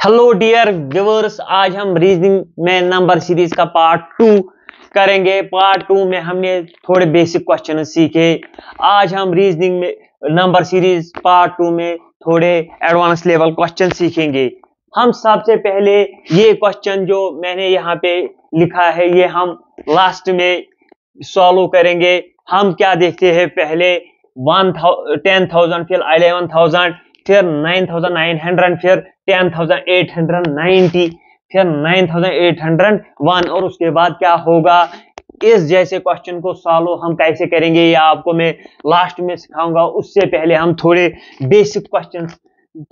Hello dear viewers आज हम reasoning में नंबर सीरीज़ का पार्ट टू करेंगे। पार्ट टू में हमने थोड़े बेसिक क्वेश्चन सीखे। आज हम रीजनिंग में नंबर सीरीज़ पार्ट टू में थोड़े एडवांस लेवल क्वेश्चन सीखेंगे। हम सबसे पहले ये क्वेश्चन जो मैंने यहाँ पे लिखा है, ये हम लास्ट में सॉल्व करेंगे। हम क्या देखते हैं पहले? वन थाउ टेन थाउज़ेंड फिर अलेवन थाउज़ेंड फिर नाइन थाउज़ेंड नाइन हंड्रेड फिर ten thousand eight hundred ninety फिर nine thousand eight hundred one, और उसके बाद क्या होगा? इस जैसे क्वेश्चन को सॉल्व हम कैसे करेंगे? या आपको मैं लास्ट में सिखाऊँगा। उससे पहले हम थोड़े बेसिक क्वेश्चन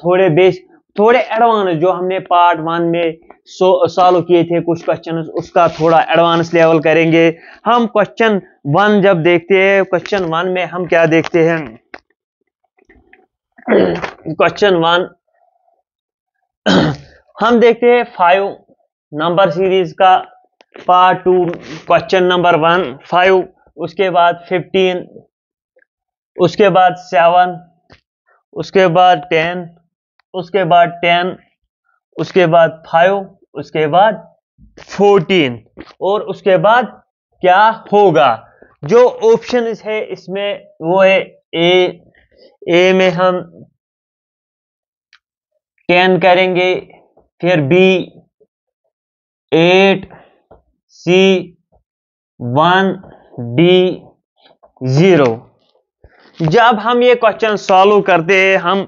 थोड़े बेस थोड़े एडवांस जो हमने पार्ट वन में सॉल्व किए थे कुछ क्वेश्चन उसका थोड़ा एडवांस लेवल करेंगे। हम क्वेश्चन वन जब देखते हैं क्वेश्चन वन में हम क्या देखते हैं? क्वेश्चन वन हम देखते हैं फाइव नंबर सीरीज़ का part two question number one five उसके बाद फिफ्टीन उसके बाद सेवन उसके बाद टेन उसके बाद टेन उसके बाद फाइव उसके बाद फोर्टीन और उसके बाद क्या होगा? जो ऑप्शन है, इसमें वो है ए ए में हम टेन करेंगे, फिर B eight C one D zero जब हम ये क्वेश्चन सॉल्व करते हैं, हम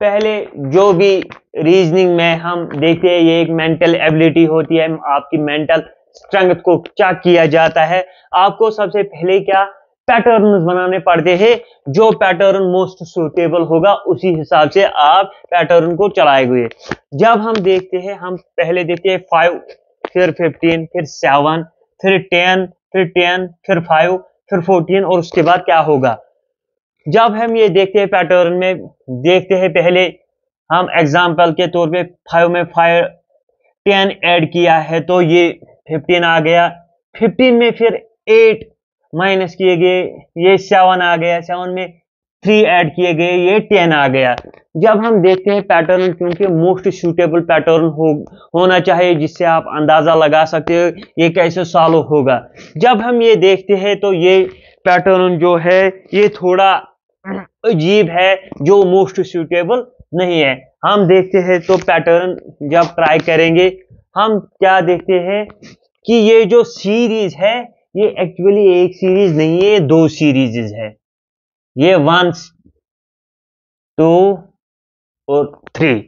पहले जो भी रीजनिंग में हम देखते हैं, ये एक मेंटल एबिलिटी होती है, आपकी मेंटल स्ट्रेंथ को चेक किया जाता है। आपको सबसे पहले क्या पैटर्न बनाने पड़ते हैं। जो पैटर्न मोस्ट सुटेबल होगा, उसी हिसाब से आप पैटर्न को चलाए हुए। जब हम देखते हैं, हम पहले देखते हैं फाइव फिर फिफ्टीन फिर सेवन फिर टेन फिर टेन फिर फाइव फिर फोर्टीन और उसके बाद क्या होगा? जब हम ये देखते हैं पैटर्न में, देखते हैं पहले, हम एग्ज़ाम्पल के तौर पे फाइव में फाइव टेन ऐड किया है तो ये फिफ्टीन आ गया। फिफ्टीन में फिर एट माइनस किए गए, ये सेवन आ गया, सेवन में थ्री ऐड किए गए, ये टेन आ गया। जब हम देखते हैं पैटर्न क्योंकि मोस्ट सूटेबल पैटर्न हो, होना चाहिए, जिससे आप अंदाज़ा लगा सकते हो ये कैसे सॉल्व होगा। जब हम ये देखते हैं तो ये पैटर्न जो है, ये थोड़ा अजीब है, जो मोस्ट सूटेबल नहीं है। हम देखते हैं तो पैटर्न जब ट्राई करेंगे, हम क्या देखते हैं कि ये जो सीरीज़ है ये एक्चुअली एक सीरीज़ नहीं है दो सीरीज़ है। ये वन टू और थ्री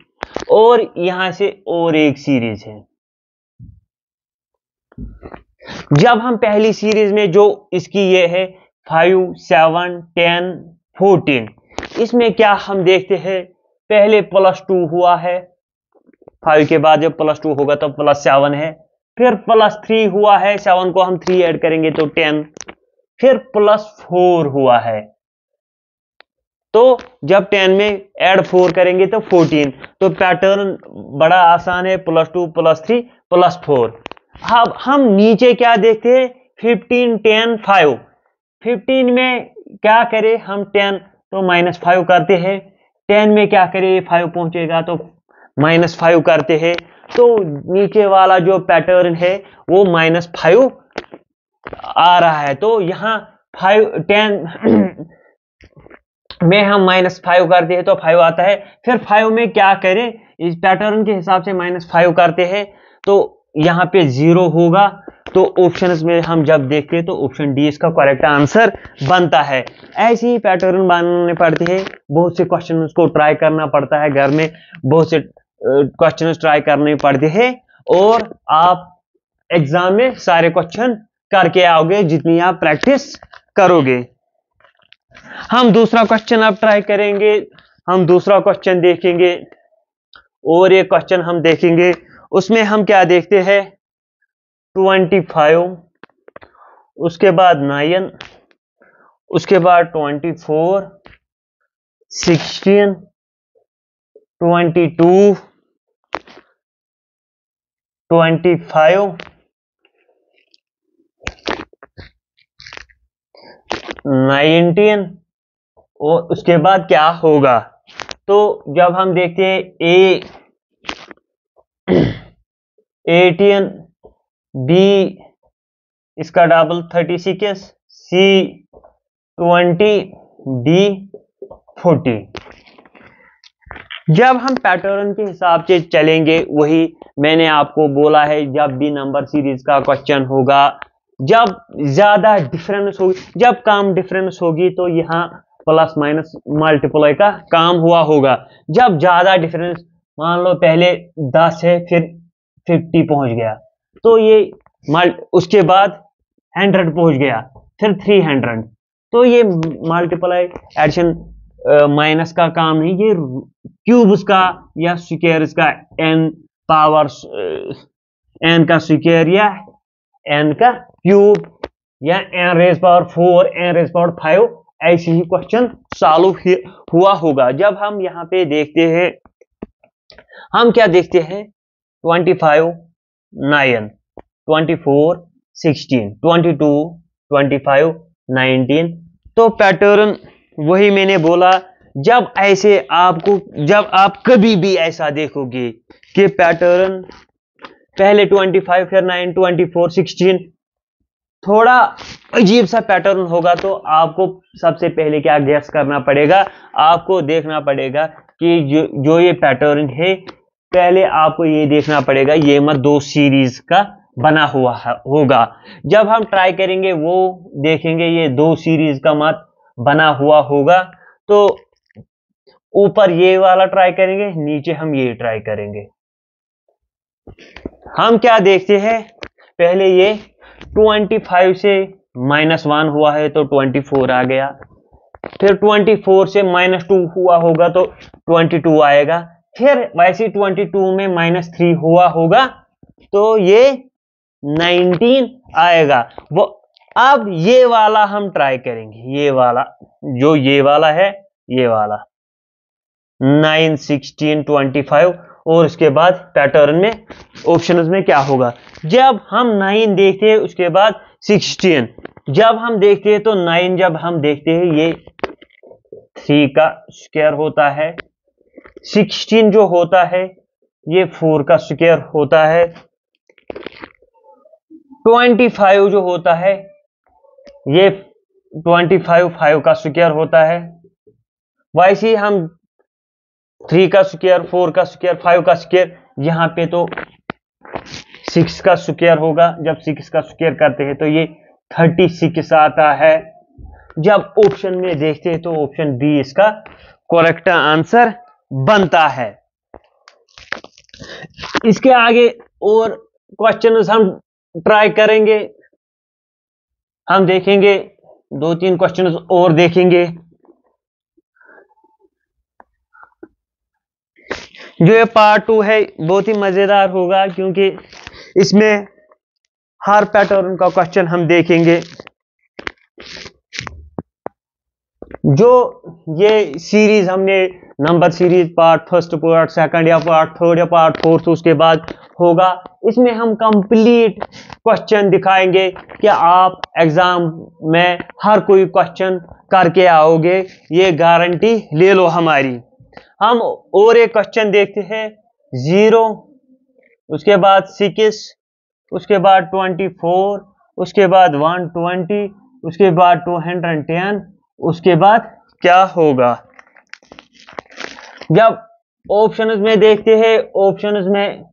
और यहाँ से और एक सीरीज़ है। जब हम पहली सीरीज़ में, जो इसकी ये है फाइव सेवन टेन फोर्टीन इसमें क्या हम देखते हैं? पहले प्लस टू हुआ है। फाइव के बाद जब प्लस टू होगा तो प्लस सेवन है। फिर प्लस थ्री हुआ है सेवन को हम थ्री ऐड करेंगे तो टेन फिर प्लस फोर हुआ है। तो जब टेन में ऐड फोर करेंगे तो फोर्टीन तो पैटर्न बड़ा आसान है plus two plus three plus four अब हम नीचे क्या देखते हैं? फिफ्टीन टेन फाइव फिफ्टीन में क्या करें? हम टेन तो माइनस फाइव करते हैं। टेन में क्या करें? फाइव पहुंचेगा तो माइनस फाइव करते हैं। तो नीचे वाला जो पैटर्न है, वो माइनस फाइव आ रहा है। तो यहाँ फाइव टेन में हम माइनस फाइव करते हैं तो फाइव आता है। फिर फाइव में क्या करें? इस पैटर्न के हिसाब से माइनस फाइव करते हैं। तो यहाँ पे ज़ीरो होगा। तो ऑप्शन में हम जब देखते हैं तो ऑप्शन डी इसका करेक्ट आंसर बनता है। ऐसे ही पैटर्न बनाने पड़ते हैं। बहुत से क्वेश्चन को ट्राई करना पड़ता है घर में। बहुत से क्वेश्चन ट्राई करने पड़ते हैं और आप एग्ज़ाम में सारे क्वेश्चन करके आओगे जितनी आप प्रैक्टिस करोगे। हम दूसरा क्वेश्चन आप ट्राई करेंगे, हम दूसरा क्वेश्चन देखेंगे और ये क्वेश्चन हम देखेंगे। उसमें हम क्या देखते हैं? ट्वेंटी फाइव उसके बाद नाइन उसके बाद twenty four sixteen twenty two twenty five nineteen और उसके बाद क्या होगा? तो जब हम देखते हैं, ए, एटीन, बी, इसका double thirty six C, twenty, D, forty. जब हम पैटर्न के हिसाब से चलेंगे, वही मैंने आपको बोला है, जब भी नंबर सीरीज़ का क्वेश्चन होगा, जब ज़्यादा डिफरेंस होगी, जब काम डिफरेंस होगी तो यहाँ प्लस माइनस मल्टीप्लाई का काम हुआ होगा। जब ज़्यादा डिफरेंस मान लो पहले दस है, फिर फिफ्टी पहुँच गया। तो ये मल्ट उसके बाद हंड्रेड पहुँच गया, फिर थ्री हंड्रेड तो ये मल्टीप्लाई एडिशन माइनस का काम नहीं, ये क्यूब्स का या स्क्र का एन पावर एन का स्क्र या एन का क्यूब या N raise power four N raise power five ऐसे ही क्वेश्चन सॉल्व हुआ होगा। जब हम यहाँ पे देखते हैं, हम क्या देखते हैं? Twenty five nine twenty four sixteen twenty two twenty five nineteen तो पैटर्न वही मैंने बोला जब ऐसे आपको, जब आप कभी भी ऐसा देखोगे कि पैटर्न पहले 25 फिर 9 24 16 थोड़ा अजीब सा पैटर्न होगा तो आपको सबसे पहले क्या गैस करना पड़ेगा? आपको देखना पड़ेगा कि जो जो ये पैटर्न है, पहले आपको ये देखना पड़ेगा, ये मत दो सीरीज़ का बना हुआ होगा। जब हम ट्राई करेंगे, वो देखेंगे, ये दो सीरीज़ का मत बना हुआ होगा तो ऊपर ये वाला ट्राई करेंगे, नीचे हम ये ट्राई करेंगे। हम क्या देखते हैं? पहले ये 25 से माइनस वन हुआ है तो 24 आ गया। फिर 24 से माइनस टू हुआ होगा तो 22 आएगा। फिर वैसे 22 में माइनस थ्री हुआ होगा तो ये 19 आएगा। वो अब ये वाला हम ट्राई करेंगे। ये वाला, जो ये वाला है, ये वाला। नाइन सिक्सटीन ट्वेंटी फाइव, और उसके बाद पैटर्न में ऑप्शन में क्या होगा? जब हम नाइन देखते हैं, उसके बाद सिक्सटीन। जब हम देखते हैं तो नाइन जब हम देखते हैं, ये थ्री का स्क्वायर होता है। सिक्सटीन जो होता है, ये फोर का स्क्वायर होता है। ट्वेंटी फाइव जो होता है, ये ट्वेंटी फाइव फाइव का स्क्वायर होता है। वैसे ही हम थ्री का स्क्वायर, फोर का स्क्वायर, फाइव का स्क्वायर, यहाँ पे तो सिक्स का स्क्वायर होगा। जब सिक्स का स्क्वायर करते हैं तो ये थर्टी सिक्स आता है। जब ऑप्शन में देखते हैं तो ऑप्शन बी इसका करेक्ट आंसर बनता है। इसके आगे और क्वेश्चन हम ट्राई करेंगे। हम देखेंगे, दो तीन क्वेश्चन और देखेंगे। जो ये पार्ट टू है, बहुत ही मज़ेदार होगा क्योंकि इसमें हर पैटर्न का क्वेश्चन हम देखेंगे। जो ये सीरीज़ हमने number series part first part second या पार्ट थर्ड या पार्ट फोर्थ उसके बाद होगा, इसमें हम कंप्लीट क्वेश्चन दिखाएँगे कि आप एग्ज़ाम में हर कोई क्वेश्चन करके आओगे, ये गारंटी ले लो हमारी। हम और एक क्वेश्चन देखते हैं। ज़ीरो उसके बाद सिक्स उसके बाद ट्वेंटी फोर उसके बाद वन ट्वेंटी उसके बाद टू हंड्रेड टेन उसके बाद क्या होगा? जब ऑप्शन में देखते हैं ऑप्शन में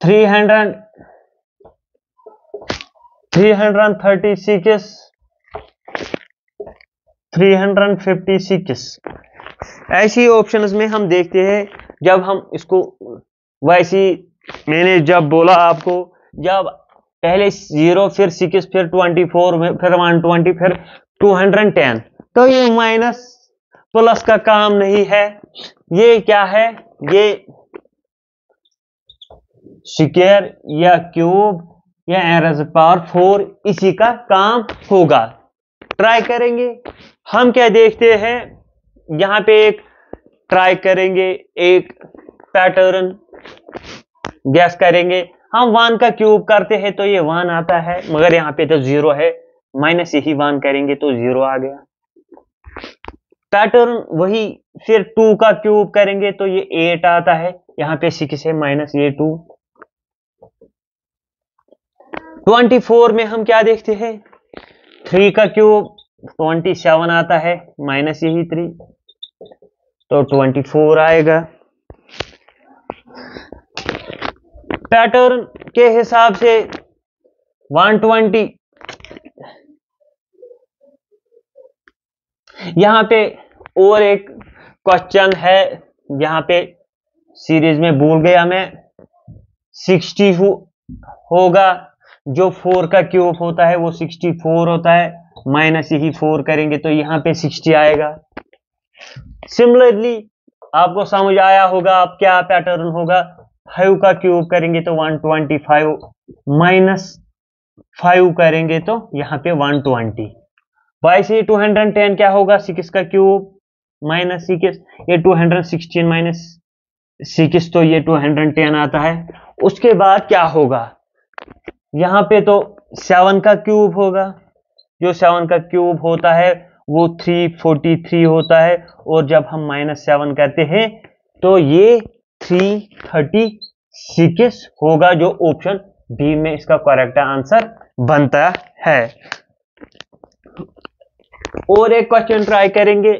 three hundred three hundred thirty six three hundred fifty six ऐसी ऑप्शंस में हम देखते हैं, जब हम इसको वैसी मैंने जब बोला आपको, जब पहले ज़ीरो फिर सिक्स फिर ट्वेंटी फोर फिर वन ट्वेंटी फिर टू हंड्रेड टेन तो ये माइनस प्लस का काम नहीं है। ये क्या है? ये स्क्र या क्यूब या एरज पावर फोर इसी का काम होगा। ट्राई करेंगे। हम क्या देखते हैं? यहाँ पे एक ट्राई करेंगे, एक पैटर्न गैस करेंगे। हम वन का क्यूब करते हैं तो ये वन आता है, मगर यहाँ पे तो ज़ीरो है। माइनस यही वन करेंगे तो ज़ीरो आ गया। पैटर्न वही फिर टू का क्यूब करेंगे तो ये एट आता है। यहाँ पे सिक्स है माइनस ये टू ट्वेंटी फोर में हम क्या देखते हैं? थ्री का क्यूब ट्वेंटी सेवन आता है? माइनस यही थ्री तो ट्वेंटी फोर आएगा। पैटर्न के हिसाब से वन ट्वेंटी यहाँ पे और एक क्वेश्चन है। यहाँ पे सीरीज़ में भूल गया मैं। सिक्सटी होगा। जो फोर का क्यूब होता है वो सिक्सटी फोर होता है माइनस यही फोर करेंगे तो यहाँ पे सिक्सटी आएगा। सिमिलरली आपको समझ आया होगा आप क्या पैटर्न होगा। फाइव का क्यूब करेंगे तो one twenty five minus five करेंगे तो यहाँ पे वन ट्वेंटी बाई से टू हंड्रेड टेन क्या होगा? सिक्स का क्यूब माइनस सिक्स ये two hundred sixteen minus six तो ये टू हंड्रेड टेन आता है। उसके बाद क्या होगा? यहाँ पे तो सेवन का क्यूब होगा। जो सेवन का क्यूब होता है, वो थ्री फोर्टी थ्री होता है और जब हम माइनस सेवन कहते हैं तो ये थ्री थर्टी सिक्स होगा जो ऑप्शन बी में इसका करेक्ट आंसर बनता है। और एक क्वेश्चन ट्राई करेंगे।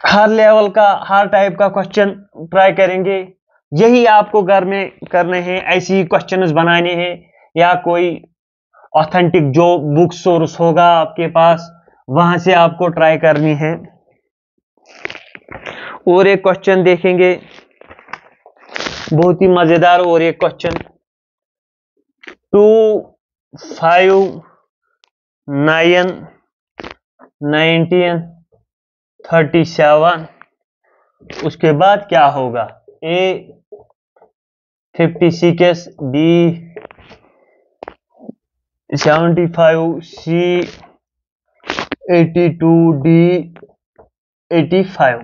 हर लेवल का, हर टाइप का क्वेश्चन ट्राई करेंगे। यही आपको घर में करने हैं, ऐसे ही क्वेश्चन बनाने हैं, या कोई ऑथेंटिक जो बुक सोर्स होगा आपके पास, वहाँ से आपको ट्राई करनी है। और एक क्वेश्चन देखेंगे। बहुत ही मज़ेदार और एक question two five nine nineteen thirty seven उसके बाद क्या होगा? A fifty six B seventy five C eighty two D eighty five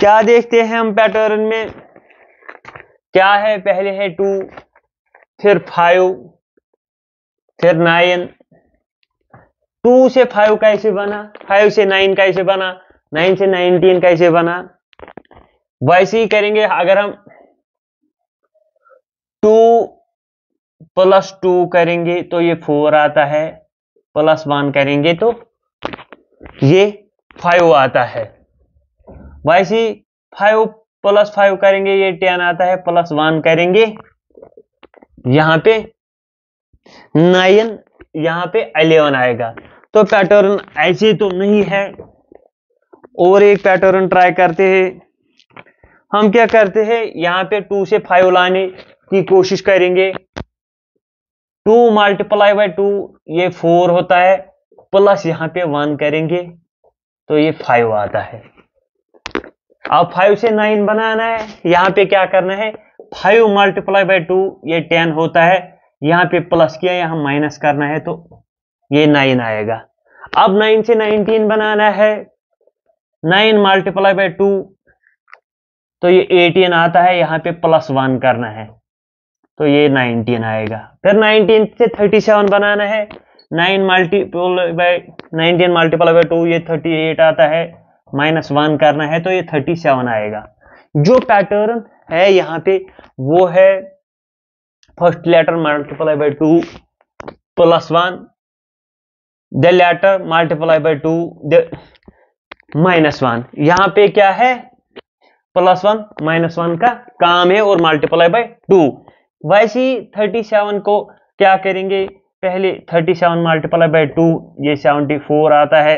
क्या देखते हैं हम पैटर्न में? क्या है? पहले है टू फिर फाइव फिर नाइन टू से फाइव कैसे बना? फाइव से नाइन कैसे बना? नाइन से नाइनटीन कैसे बना? वैसे ही करेंगे अगर हम टू प्लस टू करेंगे तो ये फोर आता है, प्लस वन करेंगे तो ये फाइव आता है। वैसे ही फाइव प्लस फाइव करेंगे, ये टेन आता है, प्लस वन करेंगे। यहाँ पे नाइन, यहाँ पे अलेवन आएगा। तो पैटर्न ऐसे तो नहीं है। और एक पैटर्न ट्राई करते हैं। हम क्या करते हैं? यहाँ पे टू से फाइव लाने की कोशिश करेंगे। टू मल्टीप्लाई बाय टू ये फोर होता है। प्लस यहाँ पे वन करेंगे तो ये फाइव आता है। अब फाइव से नाइन बनाना है। यहाँ पे क्या करना है? फाइव मल्टीप्लाई बाय टू ये टेन होता है। यहाँ पे प्लस किया, यहाँ माइनस करना है तो ये नाइन आएगा। अब नाइन से नाइनटीन बनाना है। नाइन मल्टीप्लाई बाय टू तो ये एटीन आता है, यहाँ पे प्लस वन करना है। तो ये नाइनटीन आएगा। फिर नाइनटीन से थर्टी सेवन बनाना है। Nine multiple by nineteen multiple by two ये थर्टी एट आता है। माइनस वन करना है तो ये थर्टी सेवन आएगा। जो पैटर्न है यहाँ पे, वो है first letter multiply by two plus one the letter multiply by two the minus one यहाँ पे क्या है? प्लस वन, माइनस वन का काम है और मल्टीप्लाई बाय टू वैसे ही थर्टी सेवन को क्या करेंगे? पहले thirty seven multiply by two ये सेवनटी फोर आता है।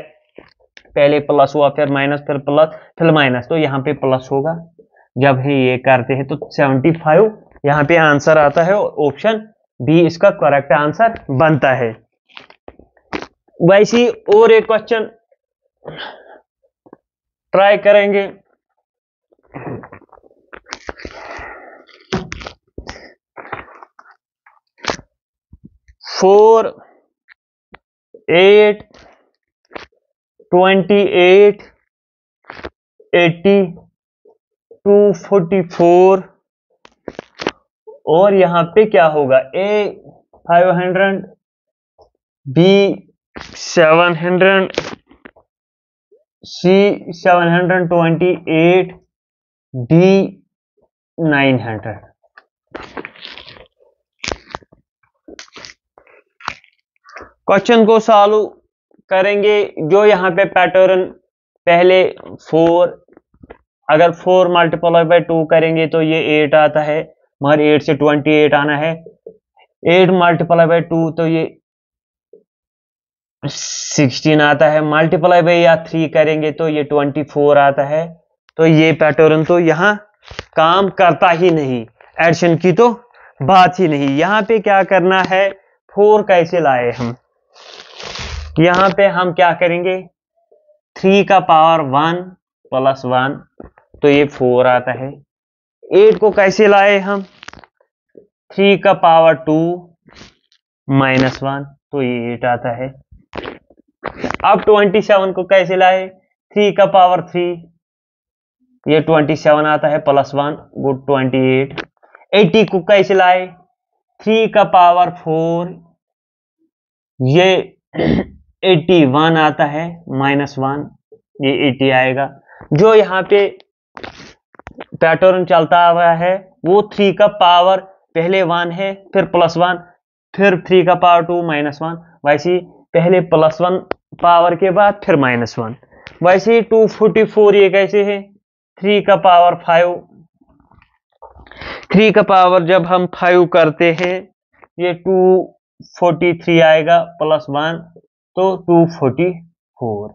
पहले प्लस हुआ, फिर माइनस फिर प्लस फिर माइनस तो यहाँ पे प्लस होगा। जब ही ये करते हैं तो 75 फाइव यहाँ पे आंसर आता है ऑप्शन बी इसका करेक्ट आंसर बनता है। वैसी और एक क्वेश्चन ट्राई करेंगे। Four, eight, twenty eight, eighty two forty four. और यहाँ पे क्या होगा? A, five hundred, B, seven hundred, C, seven hundred twenty eight, D nine hundred. Question को सॉल्व करेंगे जो यहाँ पे पैटर्न पहले फोर, अगर फोर मल्टीप्लाई बाय टू करेंगे तो ये एट आता है, मगर एट से ट्वेंटी एट आना है। एट मल्टीप्लाई बाय टू तो ये सिक्सटीन आता है, मल्टीप्लाई बाय या थ्री करेंगे तो ये ट्वेंटी फोर आता है। तो ये पैटर्न तो यहाँ काम करता ही नहीं। एडिशन की तो बात ही नहीं। यहाँ पे क्या करना है? फोर कैसे लाए हम? यहाँ पे हम क्या करेंगे? थ्री का पावर वन प्लस वन तो ये फोर आता है। एट को कैसे लाए हम? थ्री का पावर टू माइनस वन तो ये एट आता है। अब ट्वेंटी सेवन को कैसे लाए? थ्री का पावर थ्री ये ट्वेंटी सेवन आता है plus one good twenty eight eighty को कैसे लाए? थ्री का पावर फोर ये 81 आता है माइनस वन ये 80 आएगा। जो यहाँ पे पैटर्न चलता हुआ है, वो थ्री का पावर पहले वन है, फिर प्लस वन फिर थ्री का पावर टू माइनस वन वैसे पहले प्लस वन पावर के बाद फिर माइनस वन वैसे टू फोर्टी फोर ये कैसे है? थ्री का पावर फाइव। थ्री का पावर जब हम फाइव करते हैं, ये टू फोर्टी थ्री आएगा प्लस वन तो 244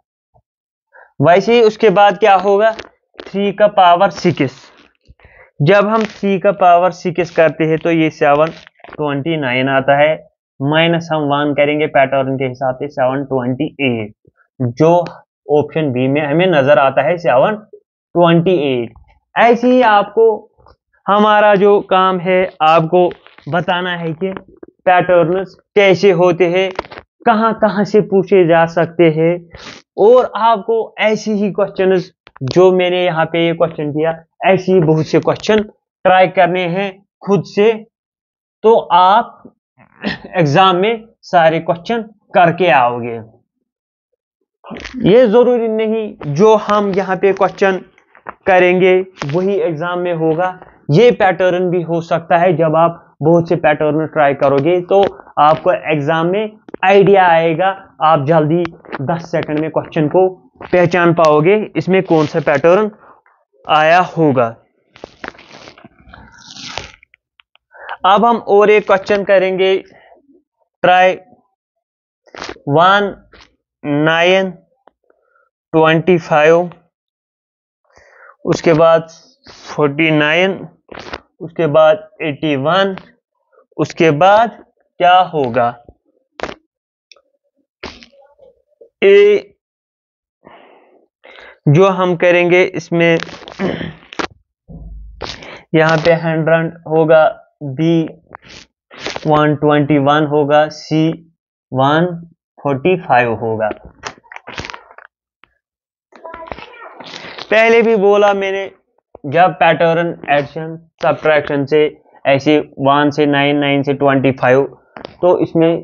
वैसे ही उसके बाद क्या होगा? थ्री का पावर सिक्स। जब हम थ्री का पावर सिक्स करते हैं तो ये सेवन ट्वेंटी नाइन आता है। माइनस हम वन करेंगे पैटर्न के हिसाब से सेवन ट्वेंटी एट। जो ऑप्शन बी में हमें नज़र आता है सेवन ट्वेंटी एट। ऐसे ही आपको, हमारा जो काम है, आपको बताना है कि पैटर्न कैसे होते हैं, कहाँ कहाँ से पूछे जा सकते हैं, और आपको ऐसी ही क्वेश्चन जो मैंने यहाँ पे ये क्वेश्चन किया ऐसे ही बहुत से क्वेश्चन ट्राई करने हैं खुद से। तो आप एग्ज़ाम में सारे क्वेश्चन करके आओगे। ये ज़रूरी नहीं, जो हम यहाँ पे क्वेश्चन करेंगे, वही एग्ज़ाम में होगा। ये पैटर्न भी हो सकता है जब आप बहुत से पैटर्न ट्राई करोगे तो आपको एग्ज़ाम में आइडिया आएगा। आप जल्दी 10 सेकंड में क्वेश्चन को पहचान पाओगे, इसमें कौन सा पैटर्न आया होगा। अब हम और एक क्वेश्चन करेंगे। Try one nine twenty five उसके बाद फोर्टी नाइन, उसके बाद एटी वन, उसके बाद क्या होगा? ए, जो हम करेंगे इसमें, यहाँ पे हंड्रेड होगा, बी वन ट्वेंटी वन होगा, सी वन फोर्टी फाइव होगा। पहले भी बोला मैंने, जब पैटर्न एडिशन सब्ट्रैक्शन से ऐसे वन से नाइन नाइन से ट्वेंटी फाइव तो इसमें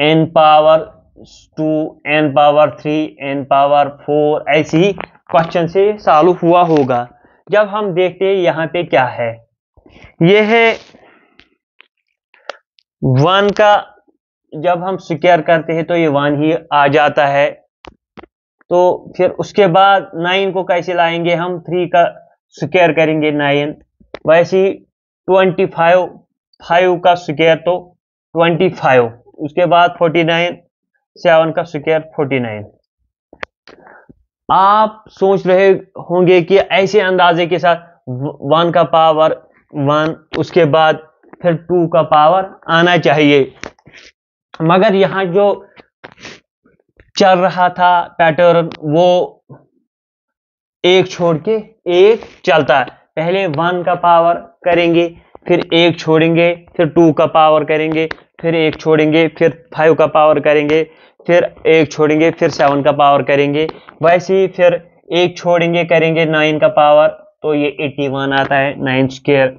N power two N power three N power four ऐसी ही क्वेश्चन से सॉल्व हुआ होगा। जब हम देखते हैं यहाँ पे क्या है। ये है वन का, जब हम स्क्र करते हैं तो ये वन ही आ जाता है। तो फिर उसके बाद नाइन को कैसे लाएँगे हम? थ्री का स्क्र करेंगे नाइन वैसे ट्वेंटी फाइव फाइव का स्क्र तो ट्वेंटी फाइव उसके बाद फोर्टी नाइन सेवन का स्क्वायर फोर्टी नाइन आप सोच रहे होंगे कि ऐसे अंदाजे के साथ वन का पावर वन उसके बाद फिर टू का पावर आना चाहिए। मगर यहाँ जो चल रहा था पैटर्न वो एक छोड़ के एक चलता है। पहले वन का पावर करेंगे, फिर एक छोड़ेंगे, फिर टू का पावर करेंगे, फिर एक छोड़ेंगे, फिर फाइव का पावर करेंगे, फिर एक छोड़ेंगे, फिर सेवन का पावर करेंगे। वैसे ही फिर एक छोड़ेंगे, करेंगे नाइन का पावर तो ये एट्टी वन आता है नाइन स्क्र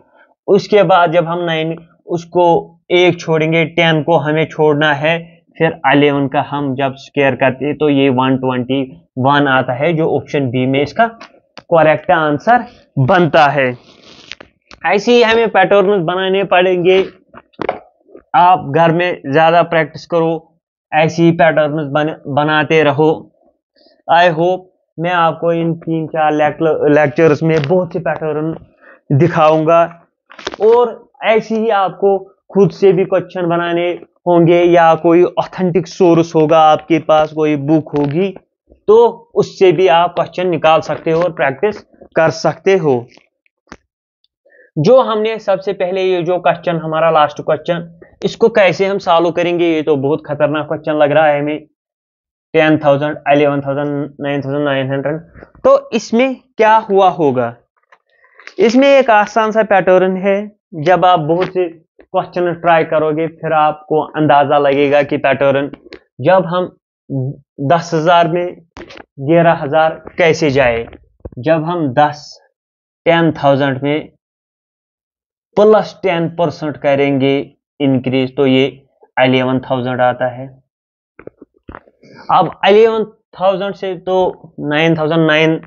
उसके बाद जब हम नाइन उसको एक छोड़ेंगे टेन को हमें छोड़ना है फिर अलेवन का हम जब स्केयर करते हैं तो ये वन ट्वेंटी वन आता है जो ऑप्शन बी में इसका करेक्ट आंसर बनता है। ऐसे ही हमें पैटर्न बनाने पड़ेंगे। आप घर में ज़्यादा प्रैक्टिस करो ऐसे ही पैटर्न बन, बनाते रहो। आई होप मैं आपको इन तीन चार लेक्चर्स में बहुत से पैटर्न दिखाऊँगा। और ऐसे ही आपको खुद से भी क्वेश्चन बनाने होंगे या कोई ऑथेंटिक सोर्स होगा आपके पास, कोई बुक होगी तो उससे भी आप क्वेश्चन निकाल सकते हो और प्रैक्टिस कर सकते हो। जो हमने सबसे पहले ये जो क्वेश्चन हमारा लास्ट क्वेश्चन इसको कैसे हम सॉल्व करेंगे, ये तो बहुत खतरनाक क्वेश्चन लग रहा है हमें। Ten thousand eleven thousand nine thousand nine hundred तो इसमें क्या हुआ होगा? इसमें एक आसान सा पैटर्न है, जब आप बहुत से क्वेश्चन ट्राई करोगे, फिर आपको अंदाज़ा लगेगा कि पैटर्न, जब हम दस हज़ार में ग्यारह हज़ार कैसे जाए? जब हम दस, टेन थाउज़ेंड में प्लस टेन परसेंट करेंगे इंक्रीज तो ये अलेवन थाउज़ेंड आता है। अब अलेवन थाउज़ेंड से तो नाइन थाउज़ेंड नाइन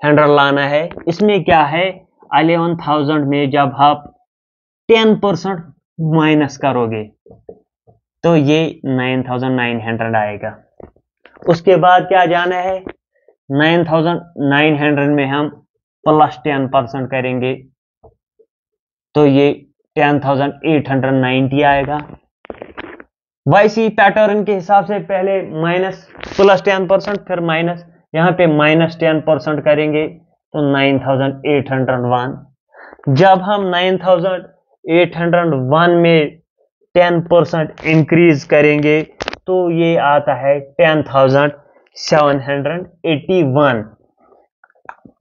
हंड्रेड लाना है। इसमें क्या है? अलेवन थाउज़ेंड में जब आप टेन परसेंट माइनस करोगे तो ये नाइन थाउज़ेंड नाइन हंड्रेड आएगा। उसके बाद क्या जाना है? नाइन थाउज़ेंड नाइन हंड्रेड में हम प्लस टेन परसेंट करेंगे तो ये ten thousand eight hundred ninety आएगा। वैसी पैटर्न के हिसाब से पहले माइनस प्लस टेन परसेंट फिर माइनस यहाँ पे माइनस टेन परसेंट करेंगे तो nine thousand eight hundred one. जब हम nine thousand eight hundred one में टेन परसेंट इंक्रीज करेंगे तो ये आता है ten thousand seven hundred eighty one.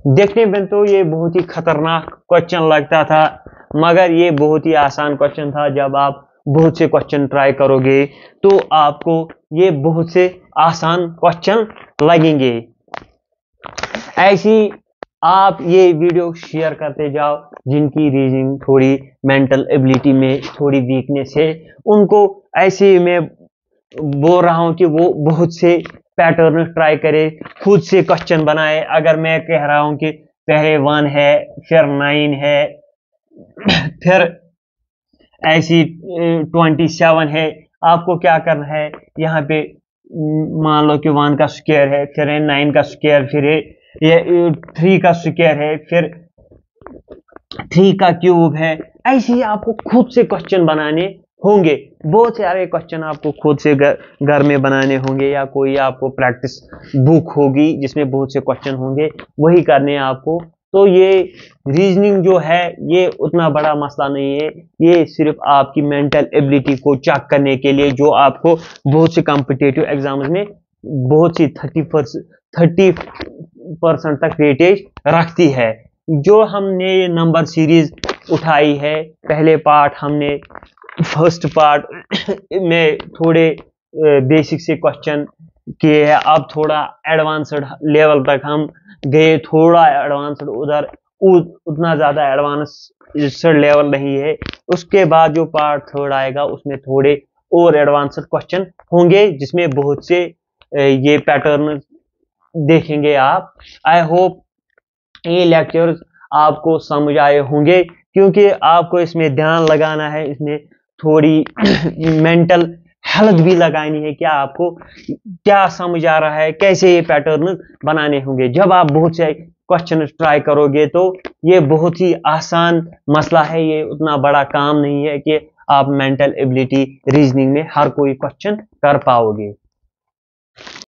देखने में तो ये बहुत ही खतरनाक क्वेश्चन लगता था, मगर ये बहुत ही आसान क्वेश्चन था। जब आप बहुत से क्वेश्चन ट्राई करोगे तो आपको ये बहुत से आसान क्वेश्चन लगेंगे। ऐसी आप ये वीडियो शेयर करते जाओ जिनकी रीजनिंग थोड़ी मेंटल एबिलिटी में थोड़ी वीकनेस है, उनको ऐसे मैं बोल रहा हूँ कि वो बहुत से पैटर्न ट्राई करे, खुद से क्वेश्चन बनाए। अगर मैं कह रहा हूँ कि पहले वन है, फिर नाइन है, फिर ऐसी ट्वेंटी सेवन है, आपको क्या करना है? यहाँ पे मान लो कि वन का स्क्वायर है, फिर नाइन का स्क्वायर फिर ये थ्री का स्क्वायर है, फिर थ्री का क्यूब है। ऐसे ही आपको खुद से क्वेश्चन बनाने होंगे। बहुत सारे क्वेश्चन आपको खुद से घर में बनाने होंगे या कोई आपको प्रैक्टिस बुक होगी जिसमें बहुत से क्वेश्चन होंगे, वही करने आपको। तो ये रीजनिंग जो है, ये उतना बड़ा मसला नहीं है। ये सिर्फ़ आपकी मेंटल एबिलिटी को चेक करने के लिए जो आपको बहुत से कॉम्पिटेटिव एग्ज़ाम्स में बहुत सी थर्टी थर्टी परसेंट तक वेटेज रखती है। जो हमने ये नंबर सीरीज़ उठाई है, पहले पार्ट हमने, फ़र्स्ट पार्ट में थोड़े बेसिक से क्वेश्चन किए हैं। अब थोड़ा एडवांस्ड लेवल तक हम गए, थोड़ा एडवांस उधर उतना ज़्यादा एडवांस लेवल नहीं है। उसके बाद जो पार्ट थर्ड आएगा, उसमें थोड़े और एडवांस क्वेश्चन होंगे, जिसमें बहुत से ये पैटर्न देखेंगे आप। आई होप ये लेक्चर आपको समझ आए होंगे, क्योंकि आपको इसमें ध्यान लगाना है, इसमें थोड़ी मेंटल हेल्थ भी लगानी है, क्या आपको, क्या समझ आ रहा है, कैसे ये पैटर्न बनाने होंगे। जब आप बहुत से क्वेश्चन ट्राई करोगे तो ये बहुत ही आसान मसला है, ये उतना बड़ा काम नहीं है कि आप मेंटल एबिलिटी रीजनिंग में हर कोई क्वेश्चन कर पाओगे।